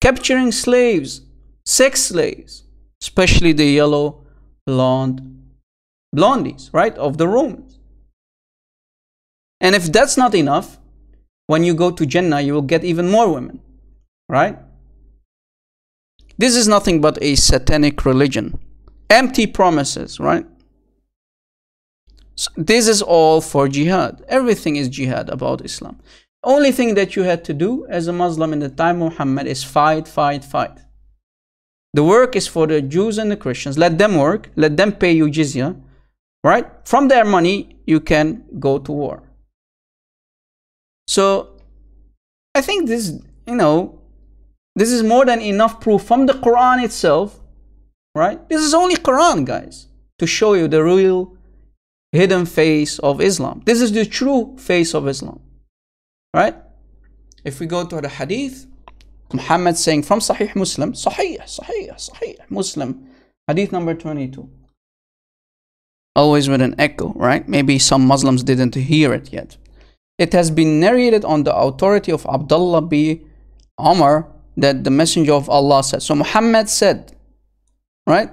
Speaker 1: capturing slaves, sex slaves, especially the yellow, blonde, blondies, right, of the Romans. And if that's not enough, when you go to Jannah, you will get even more women, right? This is nothing but a satanic religion. Empty promises, right? So this is all for jihad. Everything is jihad about Islam. Only thing that you had to do as a Muslim in the time of Muhammad is fight, fight, fight. The work is for the Jews and the Christians. Let them work. Let them pay you jizya. Right? From their money, you can go to war. So I think this, you know, this is more than enough proof from the Quran itself, right? This is only Quran, guys, to show you the real hidden face of Islam. This is the true face of Islam, right? If we go to the hadith, Muhammad saying from Sahih Muslim, Sahih, Sahih, Sahih, Muslim, hadith number 22. Always with an echo, right? Maybe some Muslims didn't hear it yet. It has been narrated on the authority of Abdullah bin Umar that the Messenger of Allah said. So Muhammad said, right?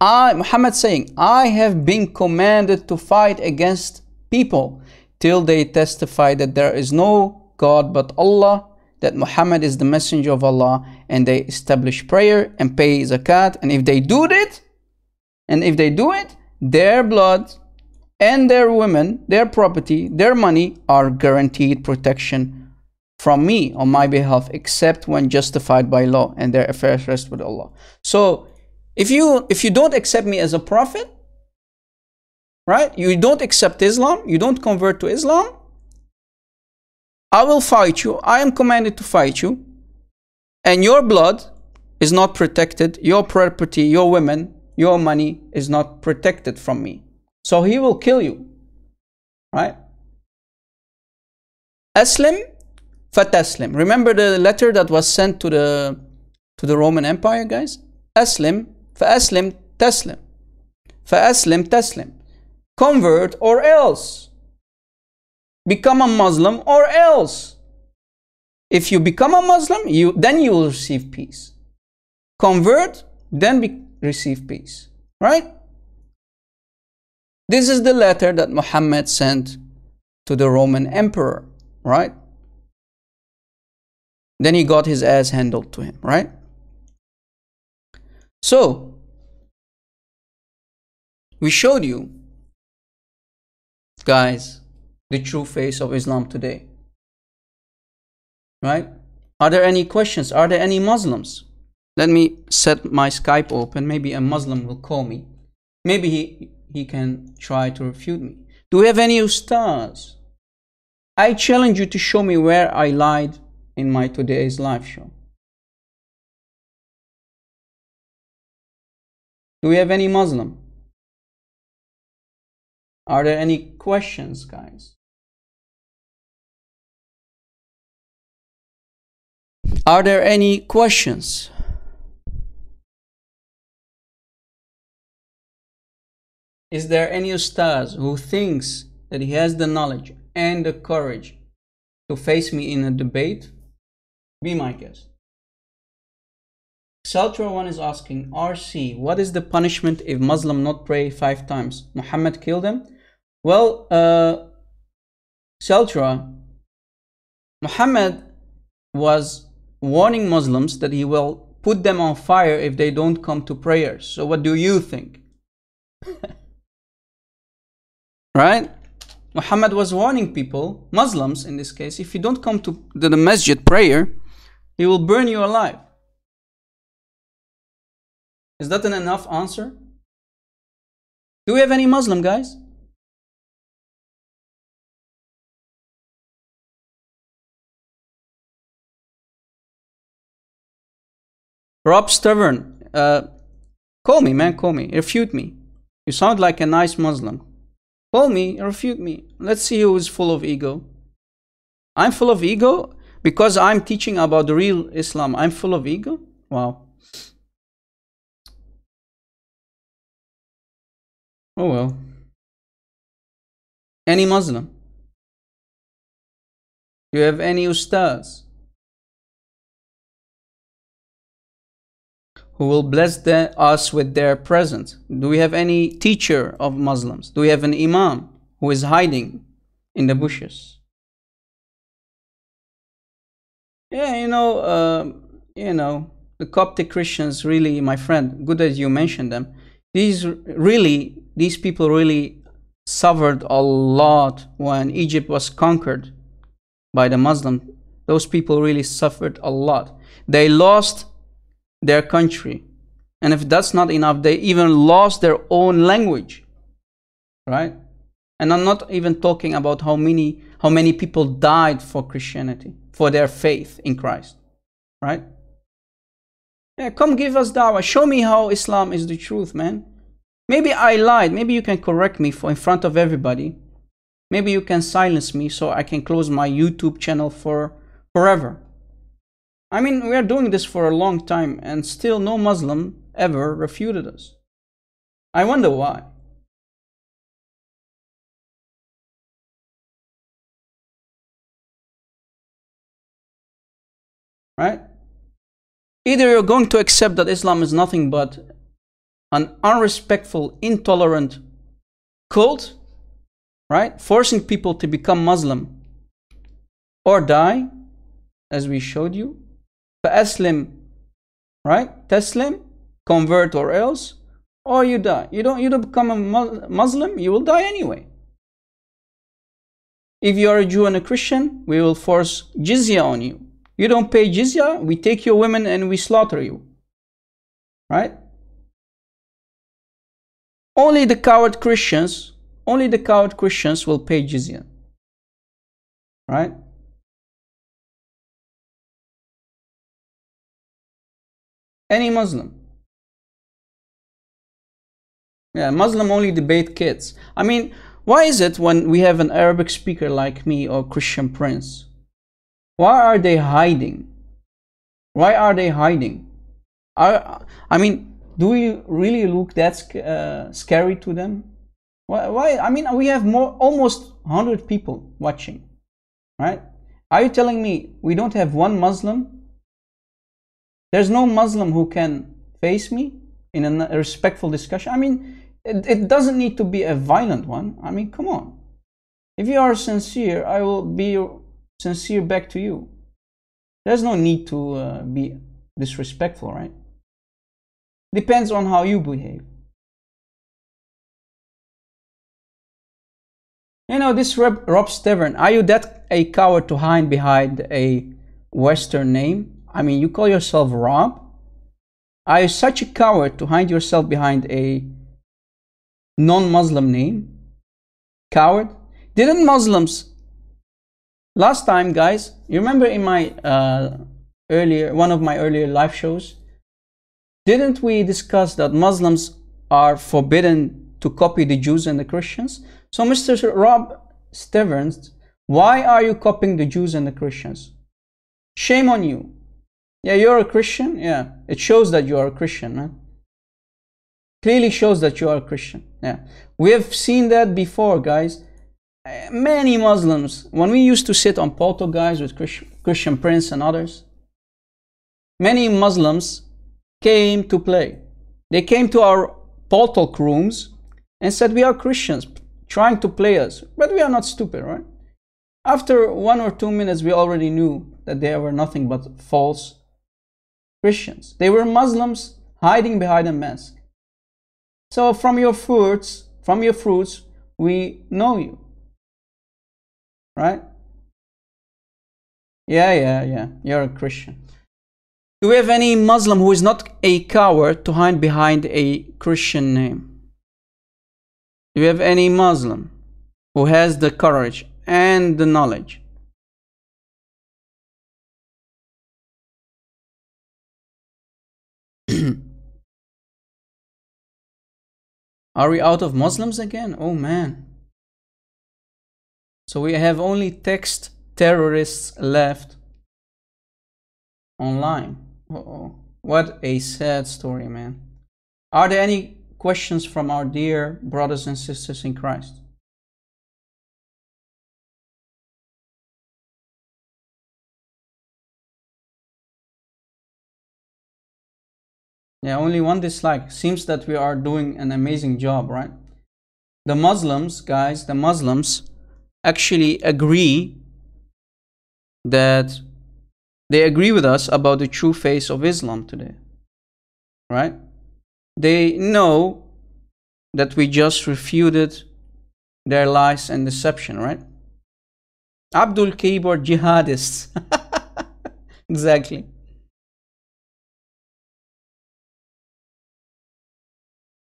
Speaker 1: I, Muhammad saying, I have been commanded to fight against people till they testify that there is no God but Allah, that Muhammad is the messenger of Allah, and they establish prayer and pay zakat. And if they do it, and if they do it, their blood and their women, their property, their money are guaranteed protection from me on my behalf, except when justified by law and their affairs rest with Allah. So if you if you don't accept me as a prophet, right? You don't accept Islam, you don't convert to Islam, I will fight you. I am commanded to fight you. And your blood is not protected, your property, your women, your money is not protected from me. So he will kill you. Right? Aslim fataslim. Remember the letter that was sent to the to the Roman Empire, guys? Aslim, فأسلم تسلم. فأسلم تسلم. Convert or else. Become a Muslim or else. If you become a Muslim, you then you will receive peace. Convert, then be, receive peace. Right? This is the letter that Muhammad sent to the Roman emperor, right? Then he got his ass handled to him, right? So, we showed you, guys, the true face of Islam today. Right? Are there any questions? Are there any Muslims? Let me set my Skype open. Maybe a Muslim will call me. Maybe he, he can try to refute me. Do we have any ustaz? I challenge you to show me where I lied in my today's live show. Do we have any Muslim? Are there any questions, guys? Are there any questions? Is there any ustaz who thinks that he has the knowledge and the courage to face me in a debate? Be my guest. Celtra one is asking, RC, what is the punishment if Muslim not pray five times? Muhammad killed them? Well, uh, Celtra, Muhammad was warning Muslims that he will put them on fire if they don't come to prayers. So what do you think? right? Muhammad was warning people, Muslims in this case, if you don't come to the masjid prayer, he will burn you alive. Is that an enough answer? Do we have any Muslim guys? Rob Stubborn, uh, call me, man, call me, refute me. You sound like a nice Muslim. Call me, refute me. Let's see who is full of ego. I'm full of ego because I'm teaching about the real Islam. I'm full of ego? Wow. Oh well. Any Muslim? You have any ustaz? Who will bless the, us with their presence? Do we have any teacher of Muslims? Do we have an imam who is hiding in the bushes? Yeah, you know, uh, you know, the Coptic Christians really, my friend, good that you mentioned them. These really, these people really suffered a lot when Egypt was conquered by the Muslim. Those people really suffered a lot. They lost their country. And if that's not enough, they even lost their own language. Right? And I'm not even talking about how many how many people died for Christianity, for their faith in Christ. Right? Yeah, come give us dawah. Show me how Islam is the truth, man. Maybe I lied. Maybe you can correct me for in front of everybody. Maybe you can silence me so I can close my YouTube channel for forever. I mean, we are doing this for a long time and still no Muslim ever refuted us. I wonder why. Right? Either you're going to accept that Islam is nothing but an unrespectful, intolerant cult, right? Forcing people to become Muslim or die, as we showed you, فأسلم right تسلم convert or else or you die you don't you don't become a Muslim you will die anyway if you are a Jew and a Christian we will force jizya on you you don't pay jizya we take your women and we slaughter you right only the coward Christians only the coward Christians will pay jizya right Any Muslim. Yeah, Muslim only debate kids. I mean, why is it when we have an Arabic speaker like me or Christian Prince Why are they hiding? Why are they hiding? Are, I mean, do we really look that uh, scary to them? Why, why? I mean, we have more, almost 100 people watching, right? Are you telling me we don't have one Muslim? There's no Muslim who can face me in a respectful discussion. I mean, it, it doesn't need to be a violent one. I mean, come on. If you are sincere, I will be sincere back to you. There's no need to uh, be disrespectful, right? Depends on how you behave. You know, this Rob, Rob Stavern, are you that a coward to hide behind a Western name? I mean, you call yourself Rob? Are you such a coward to hide yourself behind a non-Muslim name? Coward? Didn't Muslims last time, guys? You remember in my uh, earlier one of my earlier live shows? Didn't we discuss that Muslims are forbidden to copy the Jews and the Christians? So, Mr. Rob Stevens, why are you copying the Jews and the Christians? Shame on you. Yeah, you're a Christian. Yeah, it shows that you are a Christian, man. Clearly shows that you are a Christian. Yeah, we have seen that before, guys. Uh, many Muslims, when we used to sit on guys, with Christian, Christian Prince and others, many Muslims came to play. They came to our portal rooms and said, We are Christians trying to play us, but we are not stupid, right? After one or two minutes, we already knew that they were nothing but false Christians. They were Muslims hiding behind a mask. So from your fruits, from your fruits, we know you. Right? Yeah, yeah, yeah. You're a Christian. Do we have any Muslim who is not a coward to hide behind a Christian name? Do we have any Muslim who has the courage and the knowledge Are we out of Muslims again? Oh man. So we have only text terrorists left online. Uh oh. What a sad story, man. Are there any questions from our dear brothers and sisters in Christ? Yeah, only one dislike. Seems that we are doing an amazing job, right? The Muslims, guys, the Muslims actually agree that they agree with us about the true face of Islam today, right? They know that we just refuted their lies and deception, right? Abdul Keyboard jihadists. exactly.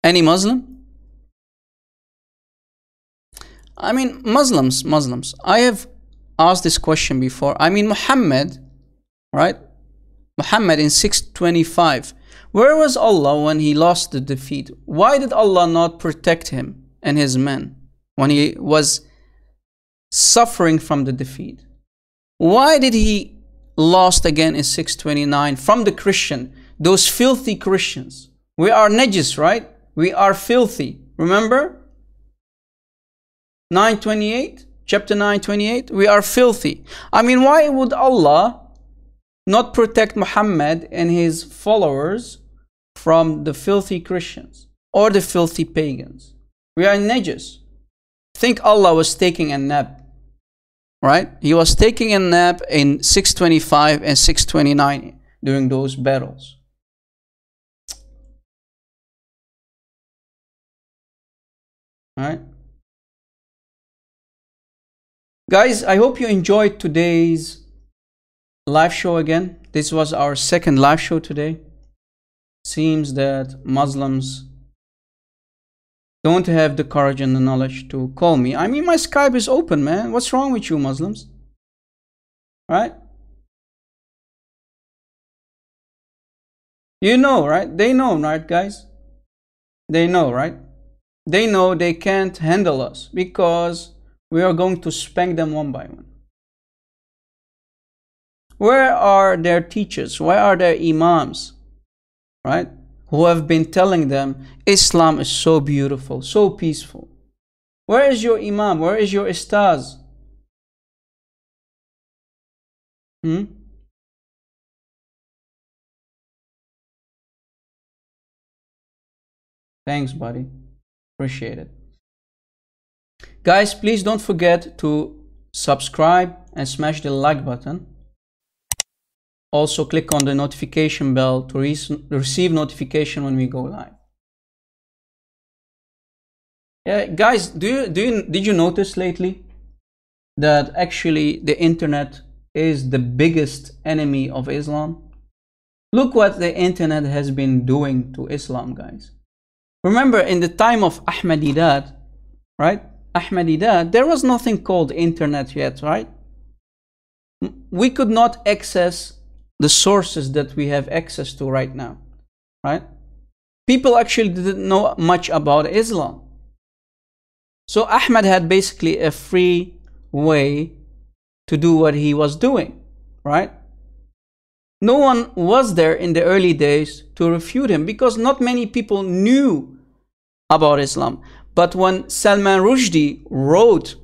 Speaker 1: Any Muslim? I mean, Muslims, Muslims. I have asked this question before. I mean, Muhammad, right? Muhammad in 625. Where was Allah when he lost the defeat? Why did Allah not protect him and his men when he was suffering from the defeat? Why did he lost again in 629 from the Christian, those filthy Christians? We are najis, right? We are filthy. Remember? 928, chapter 928, we are filthy. I mean, why would Allah not protect Muhammad and his followers from the filthy Christians or the filthy pagans? We are najis. Think Allah was taking a nap, right? He was taking a nap in 625 and 629 during those battles. Alright? Guys, I hope you enjoyed today's live show again. This was our second live show today. Seems that Muslims don't have the courage and the knowledge to call me. I mean, my Skype is open, man. What's wrong with you, Muslims? Right? You know, right? They know, right, guys? They know, right? They know they can't handle us because we are going to spank them one by one. Where are their teachers? Where are their imams? Right? Who have been telling them Islam is so beautiful, so peaceful. Where is your imam? Where is your ustaz? Hmm? Thanks, buddy. Appreciate it. Guys, please don't forget to subscribe and smash the like button. Also click on the notification bell to re receive notification when we go live. Yeah, guys, do you, do you, did you notice lately that actually the internet is the biggest enemy of Islam? Look what the internet has been doing to Islam, guys. Remember in the time of Ahmadiyat, right? Ahmadiyya, there was nothing called internet yet, right? We could not access the sources that we have access to right now, right? People actually didn't know much about Islam. So Ahmad had basically a free way to do what he was doing, right? No one was there in the early days to refute him because not many people knew about Islam. But when Salman Rushdie wrote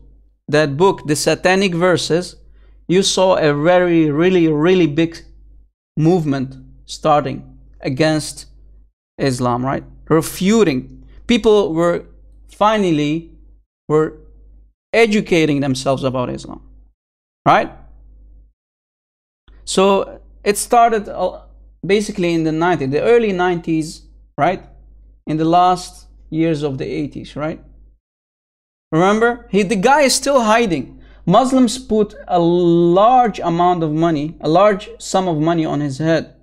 Speaker 1: that book, The Satanic Verses, you saw a very, really, really big movement starting against Islam, right? Refuting. People were finally were educating themselves about Islam, right? So it started uh, basically in the 90s, the early 90s, right? In the last years of the 80s, right? Remember, he, the guy is still hiding. Muslims put a large amount of money, a large sum of money on his head.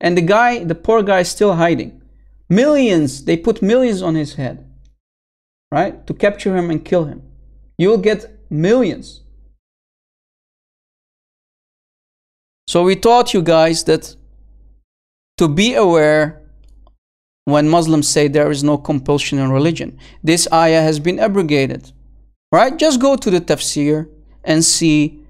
Speaker 1: And the guy, the poor guy is still hiding. Millions, they put millions on his head, right? To capture him and kill him. You'll get millions. So we taught you guys that to be aware when Muslims say there is no compulsion in religion. This ayah has been abrogated. Right? Just go to the tafsir and see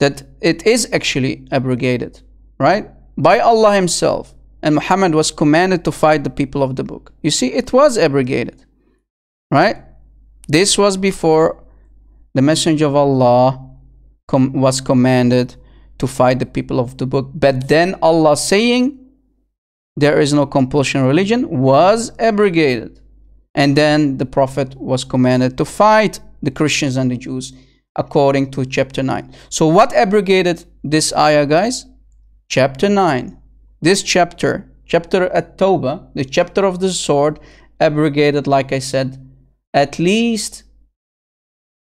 Speaker 1: that it is actually abrogated. Right? By Allah Himself. And Muhammad was commanded to fight the people of the book. You see, it was abrogated. Right? This was before the Messenger of Allah com was commanded to fight the people of the book. But then Allah saying, there is no compulsion in religion was abrogated. And then the Prophet was commanded to fight the Christians and the Jews according to chapter 9. So what abrogated this ayah, guys? Chapter 9. This chapter, chapter At-Tawbah, the chapter of the sword, abrogated, like I said, at least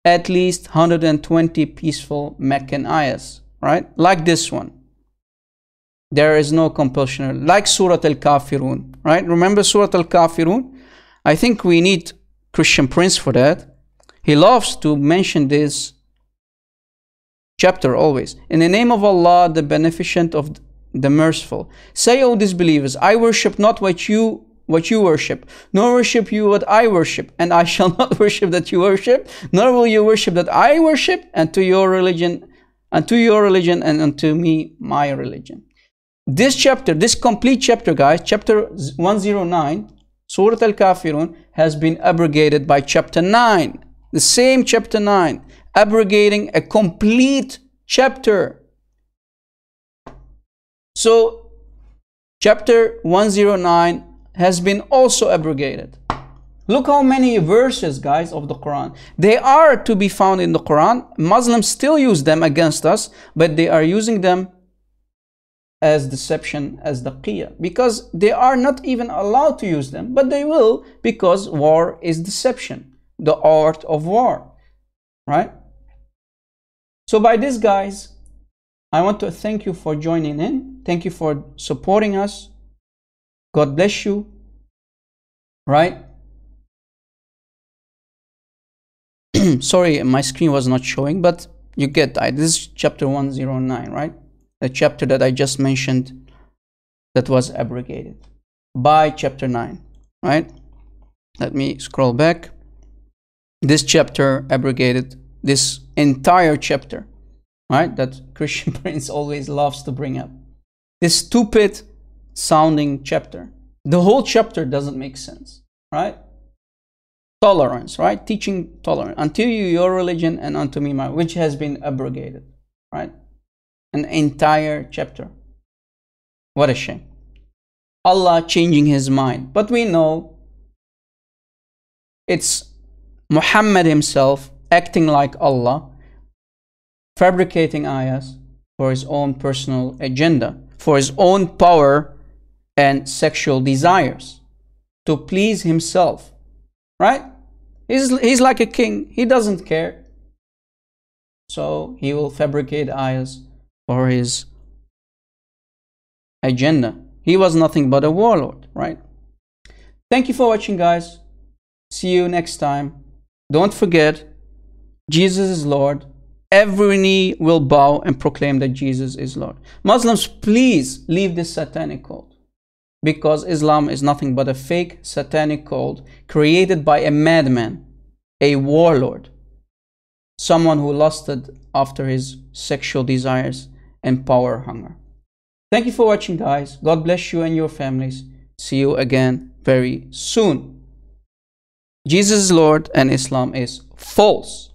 Speaker 1: at least 120 peaceful Meccan ayahs, right? Like this one. There is no compulsion. Like surah al-kafirun right? Remember surah al-kafirun? I think we need christian prince for that. He loves to mention this chapter always. In the name of allah the beneficent of the merciful. Say o disbelievers i worship not what you what you worship, nor worship you what I worship, and I shall not worship that you worship, nor will you worship that I worship, and to your religion, and to your religion, and unto me my religion. This chapter, this complete chapter, guys, chapter 109, Surah Al Kafirun, has been abrogated by chapter 9. The same chapter 9, abrogating a complete chapter. So, chapter 109 has been also abrogated. Look how many verses, guys, of the Quran. They are to be found in the Quran. Muslims still use them against us, but they are using them as deception as taqiyya. Because they are not even allowed to use them but they will because war is deception the art of war right? So by this guys i want to thank you for joining in. Thank you for supporting us. God bless you right sorry my screen was not showing but you get this is chapter 109 right the chapter that I just mentioned that was abrogated by chapter 9, right? Let me scroll back. This chapter abrogated this entire chapter right? That Christian Prince always loves to bring up. This stupid sounding chapter. The whole chapter doesn't make sense, right? Tolerance, right? Teaching tolerance. Until you, your religion, and unto me, my, which has been abrogated, right? An entire chapter. What a shame. Allah changing his mind. But we know it's Muhammad himself acting like Allah, fabricating ayahs for his own personal agenda, for his own power and sexual desires, to please himself. Right? He's, he's like a king, he doesn't care. So he will fabricate ayahs for his agenda. He was nothing but a warlord, right? Thank you for watching, guys. See you next time. Don't forget, Jesus is Lord. Every knee will bow and proclaim that Jesus is Lord. Muslims, please leave this satanic cult because Islam is nothing but a fake satanic cult created by a madman, a warlord, someone who lusted after his sexual desires and power hunger. Thank you for watching, guys. God bless you and your families. See you again very soon. Jesus is Lord and Islam is false.